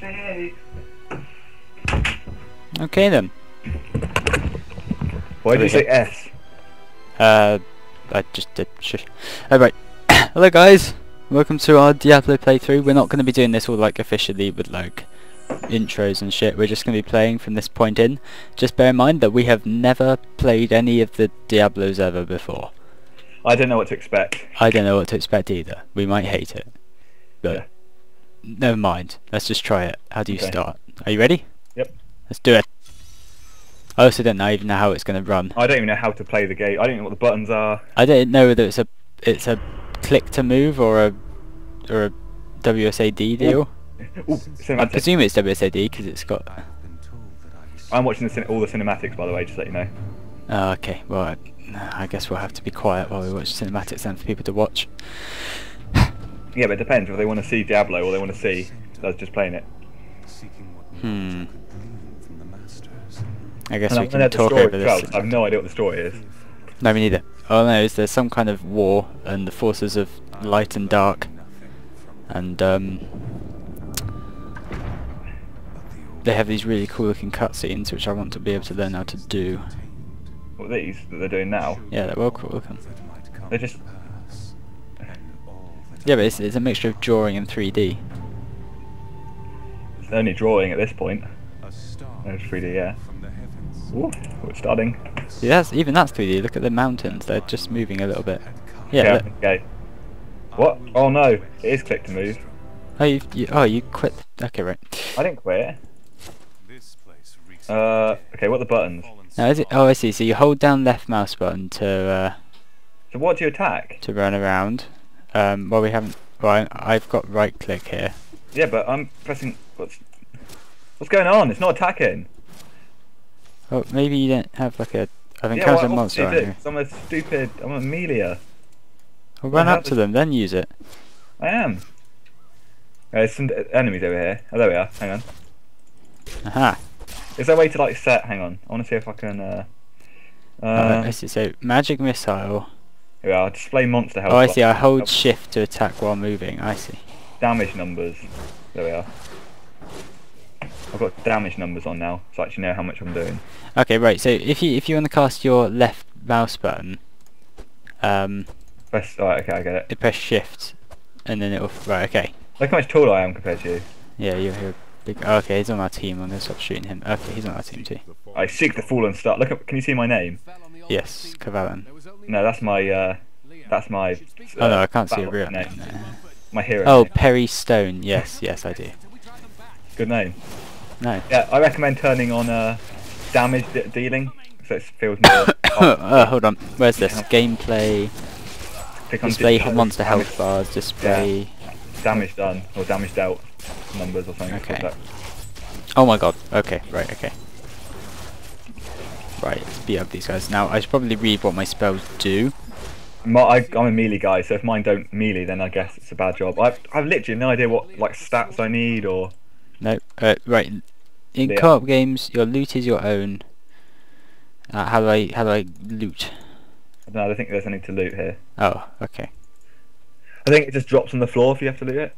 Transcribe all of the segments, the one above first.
Hey. Okay then. Why did you say S? Uh, I just did. Shush. Alright. Hello guys. Welcome to our Diablo playthrough. We're not going to be doing this all like officially with like intros and shit. We're just going to be playing from this point in. Just bear in mind that we have never played any of the Diablos ever before. I don't know what to expect. I don't know what to expect either. We might hate it. But Yeah. Never mind. Let's just try it. How do you Okay. start? Are you ready? Yep. Let's do it. I also don't know even know how it's going to run. I don't even know how to play the game. I don't even know what the buttons are. I don't know whether it's a it's a click to move or a or a WSAD deal. Ooh, I presume it's WSAD because it's got. I'm watching the all the cinematics, by the way, just to let you know. Oh, okay. Well, I, I guess we'll have to be quiet while we watch cinematics then for people to watch. Yeah, but it depends if they want to see Diablo or they want to see us just playing it. Hmm. I guess And we I'm can talk over this. I have no idea what the story is. No, me neither. All I know is there's some kind of war and the forces of light and dark, and um, they have these really cool looking cutscenes which I want to be able to learn how to do. What these that they're doing now? Yeah, they're well cool looking. They're just Yeah, but it's, it's a mixture of drawing and 3D. it's only drawing at this point. There's 3D, yeah. Ooh, we're starting. Yeah, that's, even that's 3D. Look at the mountains; they're just moving a little bit. Yeah. Okay, okay. What? Oh no, it is click to move. Oh, you, you oh you quit. Okay, right. I didn't quit. Uh, okay, what are the buttons? Now is it? Oh, I see. So you hold down left mouse button to uh, So what do you attack? to run around. Um, well, we haven't. Well, I, I've got right click here. Yeah, but I'm pressing. What's what's going on? It's not attacking. Oh, maybe you don't have like a. I've Yeah, encountered a monster is here. I'm a stupid. I'm a Melia. Well, Well, run up to them, then use it. I am. There's some enemies over here. Oh, there we are. Hang on. Aha. Is there a way to like set? Hang on. I want to see if I can. Uh, Uh, uh. So magic missile. Here we are. Display monster health. Oh, I see. I hold shift to attack while moving. I see. Damage numbers. There we are. I've got damage numbers on now, so I actually know how much I'm doing. Okay, right. So if you if you want to cast your left mouse button, um, Press. Alright, okay, I get it. press shift, and then it'll. Right. Okay. Look how much taller I am compared to you. Yeah, you're, you're big. Oh, okay, he's on our team. I'm gonna stop shooting him. Okay, he's on our team too. I seek the fallen star. Look up. Can you see my name? Yes, Cavalan. No, that's my. uh That's my. Uh, Oh no, I can't see a battle real name. name. there. My hero. Oh, name. Perry Stone. Yes, yes, I do. Good name. No. Yeah, I recommend turning on uh, damage de- dealing, so it feels more. uh, hold on. Where's this? Gameplay. Click on Display di- monster damage- health bars. Display. Damage done or damage dealt numbers or something. Okay. like that. Oh my god. Okay, right, okay. Right, let's beat up these guys. Now, I should probably read what my spells do. My, I, I'm a melee guy, so if mine don't melee, then I guess it's a bad job. I've, I've literally no idea what like stats I need or. No, uh, right. In Yeah. co-op games, your loot is your own. Uh, how do I how do I loot? I don't know. I don't think there's anything to loot here. Oh, okay. I think it just drops on the floor if you have to loot it.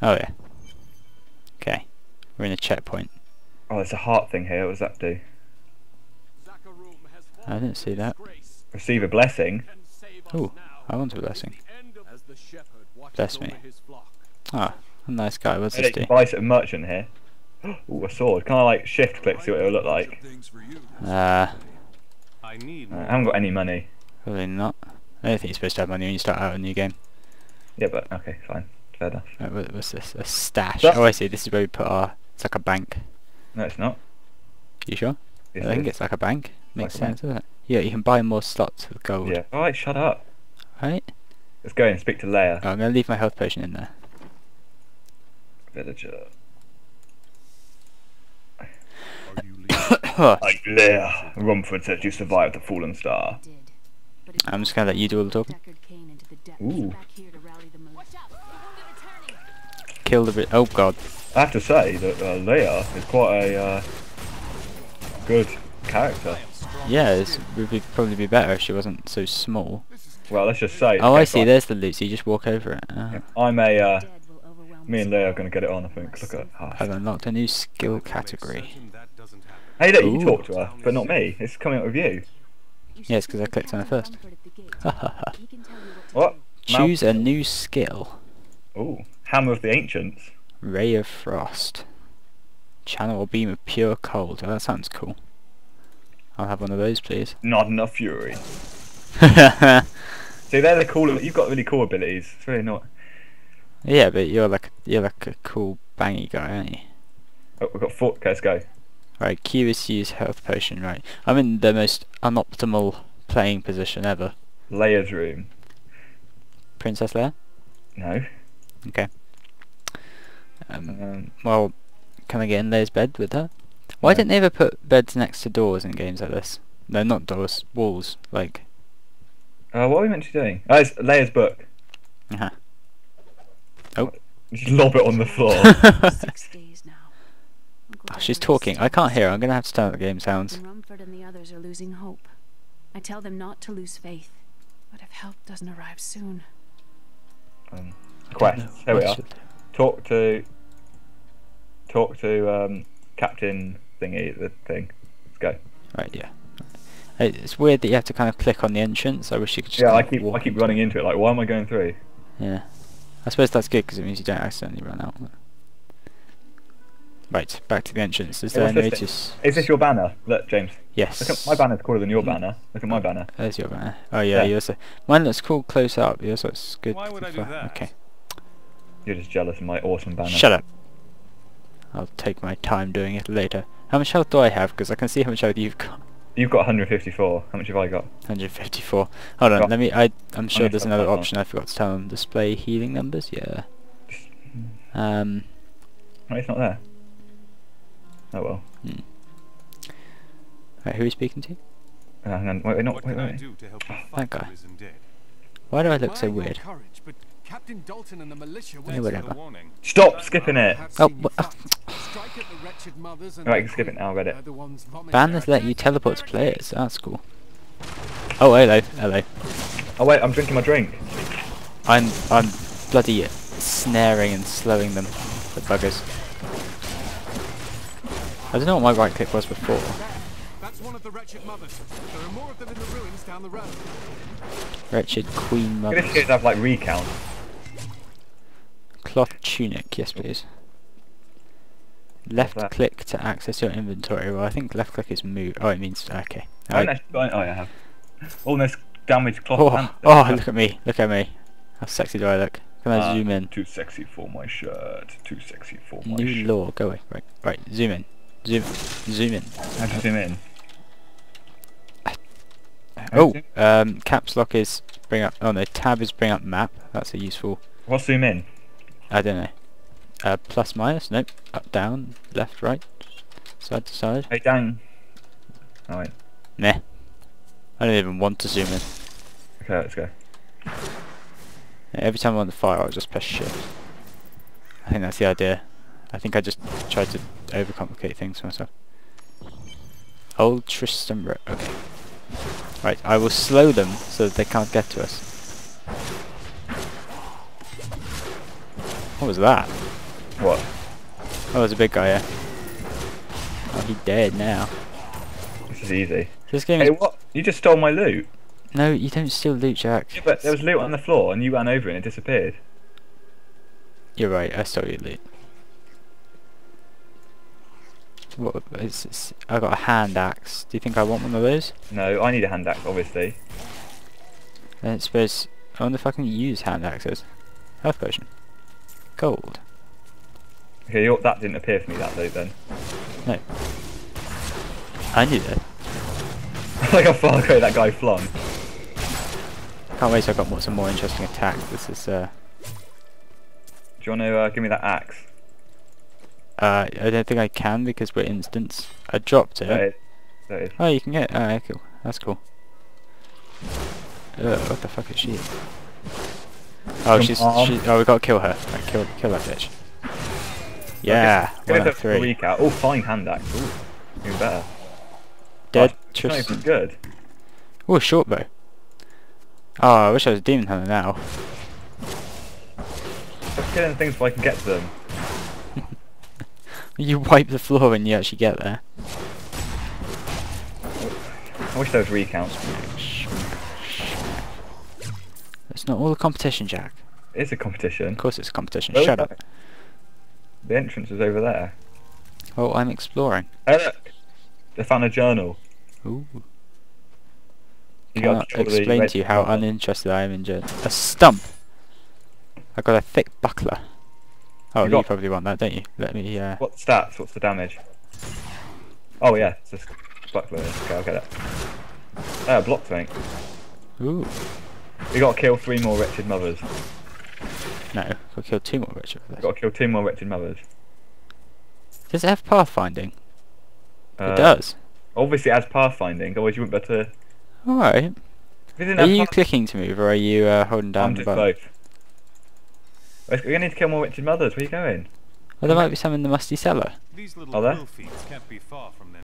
Oh yeah. Okay, we're in a checkpoint. Oh, there's a heart thing here. What does that do? I didn't see that. Receive a blessing. Ooh, I want a blessing. Bless me. Ah, a nice guy. What's this do? buy some merchant here. Ooh, a sword. Can I like shift click see what it'll look like? Uh, I need Uh, I haven't got any money. probably not. I don't think you're supposed to have money when you start out a new game. Yeah, but okay, fine. Fair enough. Right, what, what's this? A stash. That's- Oh, I see. This is where we put our. It's like a bank. No, it's not. You sure? I think is. it's like a bank. Makes Like a bank. sense, doesn't it? Yeah, you can buy more slots with gold. Yeah. Alright, shut up. Right? Let's go and speak to Leah. Oh, I'm gonna leave my health potion in there. Villager. I'm Like Leia. Rumford says you survived the fallen star. I'm just gonna let you do all the talking. Ooh. Kill the. Ri- oh god. I have to say that uh, Leah is quite a uh, good character. Yeah, it would be, probably be better if she wasn't so small. Well, let's just say. Oh, I see. There's the loot. So you just walk over it. Ah. I'm a uh, Me and Leah are going to get it on, I think. Look at I've unlocked a new skill category. Hey, look, you Ooh. talk to her, but not me. It's coming up with you. Yes, because I clicked on it first. What? Choose a new skill. Ooh, Hammer of the Ancients. Ray of Frost. Channel or beam of pure cold. Oh, that sounds cool. I'll have one of those, please. Not enough fury. See, they're the cool. You've got really cool abilities. It's really not. yeah, but you're like you're like a cool bangy guy, aren't you? Oh, we've got four. Okay, let's go. Right, Q is to use health potion. Right, I'm in the most unoptimal playing position ever. Leah's room. Princess Leia. No. Okay. Um, Um, well, can I get in Leah's bed with her? Why No. didn't they ever put beds next to doors in games like this? No, not doors, walls. Like, uh, what are we meant to be doing? Oh, it's Leah's book. uh huh. Just lob it on the floor. Six days now. Oh, she's talking. I can't hear. her. I'm gonna have to turn up the game sounds. Rumford and the others are losing hope. I tell them not to lose faith. But if help doesn't arrive soon, um, quests. Here we are. Talk to. Talk to um, Captain Thingy, the thing. Let's go. Right, yeah. It's weird that you have to kind of click on the entrance. I wish you could just. Yeah, kind I keep I keep running into it. Like, why am I going through? Yeah. I suppose that's good because it means you don't accidentally run out. Right, back to the entrance. Is there what's a this notice? Is this your banner? Look, James. Yes. Look at my banner's cooler than your mm. banner. Look at my banner. Oh, there's your banner. Oh yeah, Yeah. yours. are- Mine looks cool close up. Yours looks good. Why would I do that? Okay. You're just jealous of my awesome banner. Shut up. I'll take my time doing it later. How much health do I have? Because I can see how much health you've got. You've got 154. How much have I got? 154. Hold on, Got- let me. I. I'm sure there's another that one. option I forgot to tell them. Display healing numbers. Yeah. Um. No, it's not there. Oh well. Right, who are we speaking to? Uh, hang on. Wait, wait, not, What wait, can I wait. do to help you That guy. the risen dead? Why do I look so Admire your weird? Courage, but Captain Daltyn and the militia Yeah, went whatever. Warning. Stop skipping it. Oh, seen wha- you fight. Strike at the wretched mothers and Right, their you can skip it queen. now, I read it. They're the Ban their has let you teleport to players. That's cool. Oh, hello, hello. Oh wait, I'm drinking my drink. I'm I'm bloody snaring and slowing them, the buggers. I don't know what my right click was before. That's one of the wretched mothers. There are more of them in the ruins down the road. Wretched queen Look at mother. this kids have like recount. Cloth tunic, yes please. Left click to access your inventory. Well, I think left click is move. Oh, it means okay. Oh, Alright. oh, yeah, I have. All this damaged cloth Oh, pants. oh, look at me! Look at me! How sexy do I look? Can I Uh, zoom in? Too sexy for my shirt. Too sexy for my New shirt. law. Go away. Right, right. Zoom in. Zoom. Zoom in. How do you zoom in? Oh, um, caps lock is bring up. Oh no, tab is bring up map. That's a useful. What's zoom in? I don't know. Uh, plus minus. Nope. Up down. Left right. Side to side. Hey, down. Wait. Meh. I don't even want to zoom in. Okay, let's go. Every time I'm on the fire, I'll just press shift. I think that's the idea. I think I just tried to overcomplicate things for myself. Old Tristram Ro- Okay. Right, I will slow them so that they can't get to us. What was that? What? Oh, there's a big guy here. Oh, he's dead now. This is easy. This game Hey, is... what? You just stole my loot. No, you don't steal loot, Jack. Yeah, but there was loot on the floor, and you ran over it and it disappeared. You're right, I stole your loot. What? It's, it's, I got a hand axe. Do you think I want one of those? No, I need a hand axe, obviously. I don't suppose. I wonder if I can use hand axes. Health potion. Gold. Okay, that didn't appear for me, that late then. No. I knew that. like how far away that guy flung. Can't wait till I got more, some more interesting attacks. This is uh, Do you want to uh, give me that axe? uh, I don't think I can because we're instants. I dropped it. It is. It is. Oh, you can get. Alright, cool. That's cool. Ugh, what the fuck is she? Oh, Come she's. She, oh, we gotta kill her. Right, kill, kill that bitch. Yeah, Get one three. Oh, fine hand axe. Ooh, even better. Dead Oh, not even good. Oh, a short bow. Oh, I wish I was a demon hunter now. Stop killing things before I can get to them. You wipe the floor when you actually get there. I wish there was recounts. It's not all a competition, Jack. It's a competition. Of course it's a competition. Where Shut up. that? The entrance is over there. Oh, I'm exploring. Hey look! They found a journal. Ooh. You Cannot gotta control the explain to you how uninterested I am in journal. A stump! I got a thick buckler. Oh, You you, got- probably want that, don't you? Let me, uh... What's stats? What's the damage? Oh yeah, it's just buckler. Okay, I'll get it. Ah, block tank. Ooh. You gotta kill three more wretched mothers. No, we'll kill two more wretched with You this. gotta kill two more wretched mothers. Does it have pathfinding? Uh, it does. Obviously, as pathfinding, otherwise you wouldn't be able. Alright. If it didn't Are you clicking to move, or are you uh, holding down I'm the just button? both. We're gonna need to kill more wretched mothers. Where are you going? Well, there might be some in the musty cellar. These little Are there? can't be far from them